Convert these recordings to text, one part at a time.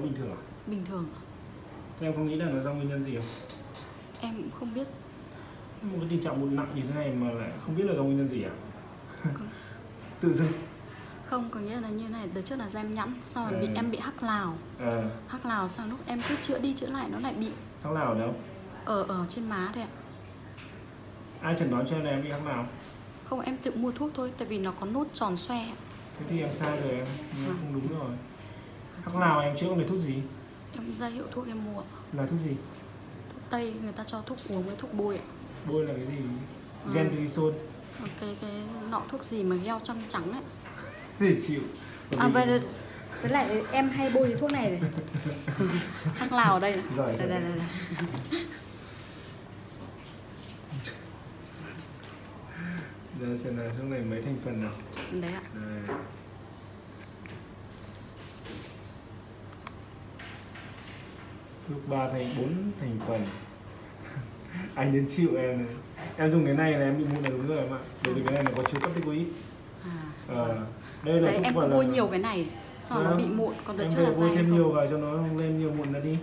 bình thường à? bình thường. Thế em có nghĩ là nó do nguyên nhân gì không? em cũng không biết Một cái tình trạng mụn nặng như thế này mà lại không biết là do nguyên nhân gì à? Tự dưng không có nghĩa là như này đợt trước là da em nhẵn sau rồi bị Ừ. em bị hắc lào à, hắc lào sau lúc em cứ chữa đi chữa lại nó lại bị nào ở đâu? ở ở trên má đấy ạ Ai chẩn đoán cho em là em bị tháng nào? không em tự mua thuốc thôi tại vì nó có nốt tròn xoe. Thế thì em sai rồi em, À. không đúng rồi Tháng nào em chữa cái thuốc gì? em ra hiệu thuốc em mua. Là thuốc gì? thuốc tây người ta cho thuốc uống với thuốc bôi ạ Bôi là cái gì? Ừ. Gentisol cái cái nọ thuốc gì mà gheo chân trắng ấy Để chịu Bởi à vậy là- với lại em hay bôi cái thuốc này này hắc lào ở đây này Giỏi, đây đây đây, đây. Giờ xem là thuốc này mấy thành phần nào đấy ạ Đây. Thuốc 3 thành 4 thành phần. Anh đến chịu em này. Em dùng cái này là em bị mụn là đúng rồi em ạ. Bởi vì cái này nó có chứa corticoid à Ờ, Đây là đấy em cũng là- bôi nhiều cái này sau nó Vâng. bị mụn còn đợt trước là em thêm không? nhiều vào cho nó không lên nhiều mụn nữa đi.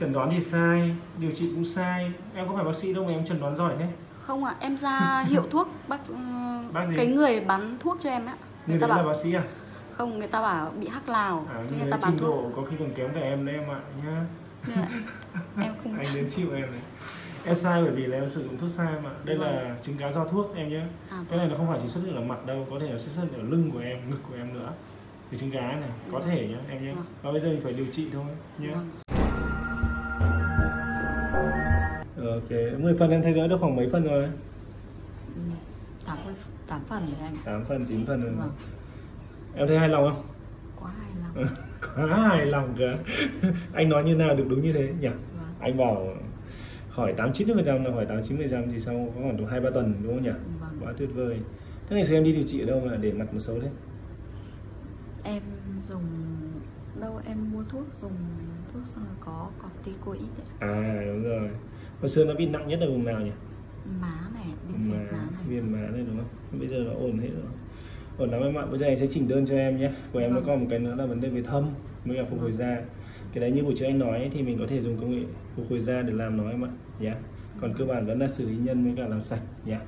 Chẩn đoán thì sai, điều trị cũng sai. Em có phải bác sĩ đâu mà em chẩn đoán giỏi thế? Không ạ em ra hiệu thuốc bác, ờ, Bác gì? cái người bán thuốc cho em á. Người người ta đấy là bảo bác sĩ à? không người ta bảo bị hắc lào. À, thế người người ta bán thuốc. có khi còn kém cả em đấy em ạ nhá Là em không anh đến chịu em này. Em sai bởi vì là em sử dụng thuốc sai mà. Đây là Vâng. chứng cáo do thuốc em nhé. À, cái này nó không phải chỉ xuất hiện ở mặt đâu có thể là xuất hiện ở lưng của em ngực của em nữa. Thì chứng cá này có thể nhá em nhé. Vâng. và bây giờ mình phải điều trị thôi nhé. Vâng. ok 10 phần em theo dõi được khoảng mấy phần rồi? Ừ, tám mươi tám phần rồi anh 8 phần 9 phần rồi. Vâng. Em thấy hài lòng không quá hài lòng. Quá hài lòng cả anh nói như nào được đúng như thế nhỉ? Vâng. anh bảo khỏi 8 90 phần trăm là khỏi 8 90 phần trăm thì sau có khoảng độ hai ba tuần đúng không nhỉ? Vâng. Quá tuyệt vời. Thế ngày xưa em đi điều trị ở đâu mà để mặt nó xấu thế? Em dùng đâu em mua thuốc dùng thuốc xong rồi có corticoid à đúng rồi. Hồi xưa nó bị nặng nhất là vùng nào nhỉ? Má này viêm phế má này. viêm má này đúng không? Bây giờ nó ổn hết rồi ổn lắm em ạ bây giờ anh sẽ chỉnh đơn cho em nhé. Của em nó Vâng. còn một cái nữa là vấn đề về thâm với cả phục hồi da. Cái đấy như buổi trước anh nói ấy, thì mình có thể dùng công nghệ phục hồi da để làm nó em ạ. Nhé còn cơ bản vẫn là xử lý nhân với cả làm sạch. Nhé